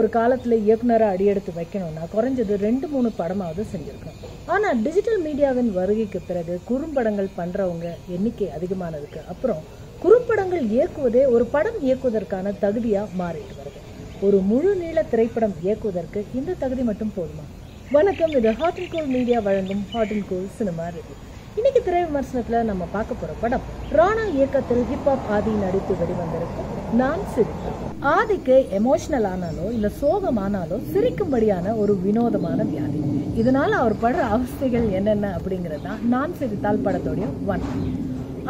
ஒரு காலத்துல இயக்குனரா அடியெடுத்து வைக்கணும்னா குறைஞ்சது ரெண்டு மூணு படமாவது செஞ்சிருக்கோம் ஆனா டிஜிட்டல் மீடியாவின் வருகைக்கு பிறகு குறும்படங்கள் பண்றவங்க எண்ணிக்கை அதிகமானதுக்கு அப்புறம் குறும்படங்கள் இயக்குவதே ஒரு படம் இயக்குவதற்கான தகுதியா மாறிட்டு வருது. ஒரு முழு நீள திரைப்படம் இயக்குவதற்கு இந்த தகுதி மட்டும் போதுமா? வணக்கம் இது ஹாட் அண்ட் கூல் மீடியா வழங்கும் hot and cool cinema review இன்னைக்கு திரை விமர்சனத்தில் நம்ம பார்க்க போற படம் ராணா இயக்கத்தில் ஹிப்ஹாப் ஆதி நடித்து வெளிவந்திருக்கும் நான் சிரித்தேன் ஆதிக்கு எமோஷனல் ஆனாலோ இல்ல சோகம் ஆனாலோ சிரிக்கும்படியான ஒரு வினோதமான வியாதி. இதனால அவர் படுற அவஸ்தைகள் என்னென்ன அப்படிங்கிறது தான் நான் சிரித்தால் படத்தோடைய ஒன்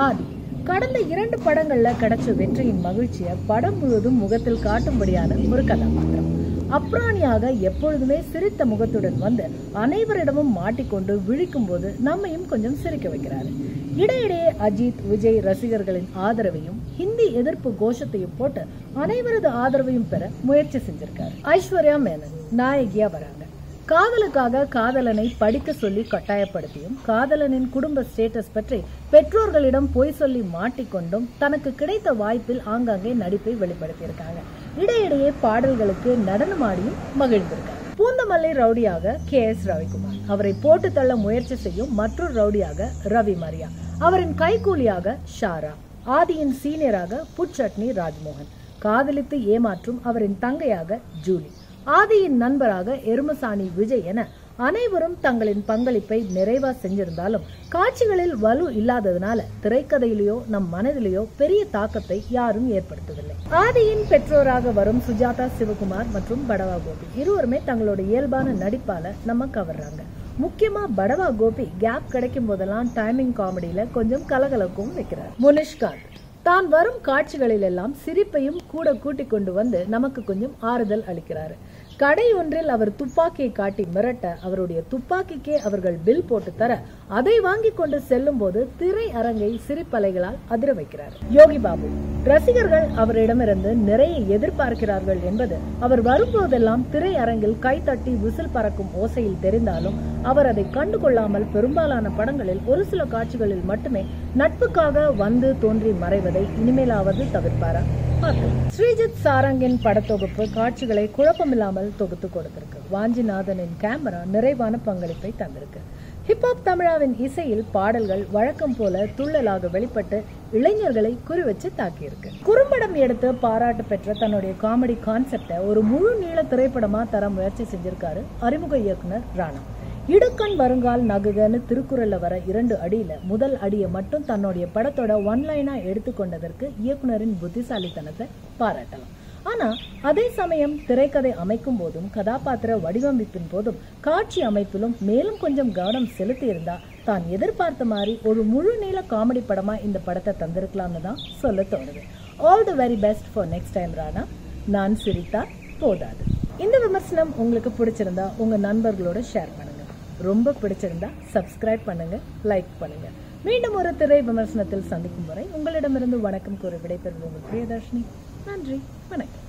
ஆதி கடந்த இரண்டு படங்கள்ல கிடைச்ச வெற்றியின் மகிழ்ச்சியை படம் முழுவதும் முகத்தில் காட்டும்படியான ஒரு கதாபாத்திரம். அப்ராணியாக எப்பொழுதுமே சிரித்த முகத்துடன் வந்து அனைவரிடமும் மாட்டிக்கொண்டு விழிக்கும் போது நம்மையும் கொஞ்சம் சிரிக்க வைக்கிறாரு. இடையிடையே அஜித் விஜய் ரசிகர்களின் ஆதரவையும் ஹிந்தி எதிர்ப்பு கோஷத்தையும் போட்டு அனைவரது ஆதரவையும் பெற முயற்சி செஞ்சிருக்காரு. ஐஸ்வர்யா மேனன் நாயகியா வராங்க. காதலுக்காக காதலனை படிக்க சொல்லி கட்டாயப்படுத்தியும் காதலனின் குடும்ப ஸ்டேட்டஸ் பற்றி பெற்றோர்களிடம் பொய் சொல்லி மாட்டிக்கொண்டும் தனக்கு கிடைத்த வாய்ப்பில் ஆங்காங்கே நடிப்பை வெளிப்படுத்தியிருக்காங்க. இடையிடையே பாடல்களுக்கு நடனமாடியும் மகிழ்ந்திருக்காங்க. பூந்தமல்லி ரவுடியாக கே எஸ் ரவிக்குமார். அவரை போட்டு தள்ள முயற்சி செய்யும் மற்றொரு ரவுடியாக ரவி மரியா. அவரின் கைகூலியாக ஷாரா. ஆதியின் சீனியராக புட்சட்னி ராஜ்மோகன். காதலித்து ஏமாற்றும் அவரின் தங்கையாக ஜூலி. ஆதியின் நண்பராக எருமசாணி விஜய் என அனைவரும் தங்களின் பங்களிப்பை நிறைவா செஞ்சிருந்தாலும் காட்சிகளில் வலு இல்லாததுனால திரைக்கதையிலேயோ நம் மனதிலேயோ பெரிய தாக்கத்தை யாரும் ஏற்படுத்தவில்லை. ஆதியின் பெற்றோராக வரும் சுஜாதா சிவகுமார் மற்றும் படவா கோபி இருவருமே தங்களோட இயல்பான நடிப்பால நம்ம கவர்றாங்க. முக்கியமா படவா கோபி கேப் கிடைக்கும் போதெல்லாம் டைமிங் காமெடியில கொஞ்சம் கலகலக்கும் வைக்கிறார். முனிஷ்காந்த் தான் வரும் காட்சிகளில் எல்லாம் சிரிப்பையும் கூட கூட்டிக் கொண்டு வந்து நமக்கு கொஞ்சம் ஆறுதல் அளிக்கிறாரு. கடை ஒன்றில் அவர் துப்பாக்கியை காட்டி மிரட்ட அவருடைய துப்பாக்கிக்கே அவர்கள் பில் போட்டு தர அதை வாங்கி கொண்டு செல்லும் போது திரை அரங்கை சிரிப்பலைகளால் அதிர வைக்கிறார். யோகி பாபு ரசிகர்கள் அவரிடமிருந்து நிறைய எதிர்பார்க்கிறார்கள் என்பது அவர் வரும்போதெல்லாம் திரை அரங்கில் கைத்தட்டி விசில் பறக்கும் ஓசையில் தெரிந்தாலும் அவர் அதை கண்டுகொள்ளாமல் பெரும்பாலான படங்களில் ஒரு சில காட்சிகளில் மட்டுமே நட்புக்காக வந்து தோன்றி மறைவதை இனிமேலாவது தவிர்ப்பாரா? ஸ்ரீஜித் சாரங்கின் படத்தொகுப்பு காட்சிகளை குழப்பமில்லாமல் தொகுத்து கொடுத்திருக்கு. வாஞ்சிநாதனின் கேமரா நிறைவான பங்களிப்பை தந்திருக்கு. ஹிப்ஹாப் தமிழாவின் இசையில் பாடல்கள் வழக்கம் போல துள்ளலாக வெளிப்பட்டு இளைஞர்களை குறிவச்சு தாக்கியிருக்கு. குறும்படம் எடுத்து பாராட்டு பெற்ற தன்னுடைய காமெடி கான்செப்டை ஒரு முழு நீள திரைப்படமா தர முயற்சி செஞ்சிருக்காரு அறிமுக இயக்குனர் ராணா. இடுக்கண் வருங்கால் நகுகன்னு திருக்குறளில் வர இரண்டு அடியில முதல் அடியை மட்டும் தன்னுடைய படத்தோட ஒன் லைனா எடுத்துக்கொண்டதற்கு இயக்குனரின் புத்திசாலித்தனத்தை பாராட்டலாம். ஆனா அதே சமயம் திரைக்கதை அமைக்கும் போதும் கதாபாத்திர வடிவமைப்பின் போதும் காட்சி அமைப்பிலும் மேலும் கொஞ்சம் கவனம் செலுத்தி இருந்தா தான் எதிர்பார்த்த மாதிரி ஒரு முழு நீள காமெடி படமா இந்த படத்தை தந்திருக்கலாம்னு தான் சொல்ல தோணுது. All the very best for next time Rana. நான் சிரித்தா போதாது. இந்த விமர்சனம் உங்களுக்கு பிடிச்சிருந்தா உங்க நண்பர்களோட ஷேர் பண்ணுங்க. ரொம்ப பிடிச்சிருந்தா சப்ஸ்கிரைப் பண்ணுங்க லைக் பண்ணுங்க. மீண்டும் ஒரு திரை விமர்சனத்தில் சந்திக்கும் வரை உங்களிடமிருந்து வணக்கம் கூறி விடைபெறுவது உங்கள் பிரியதர்ஷினி. நன்றி வணக்கம்.